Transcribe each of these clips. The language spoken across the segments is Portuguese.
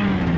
Bye.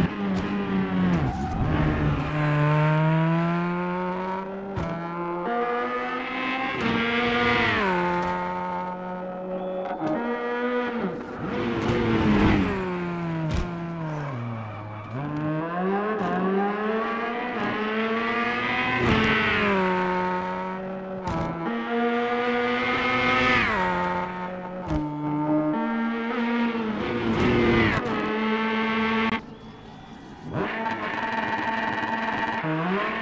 Música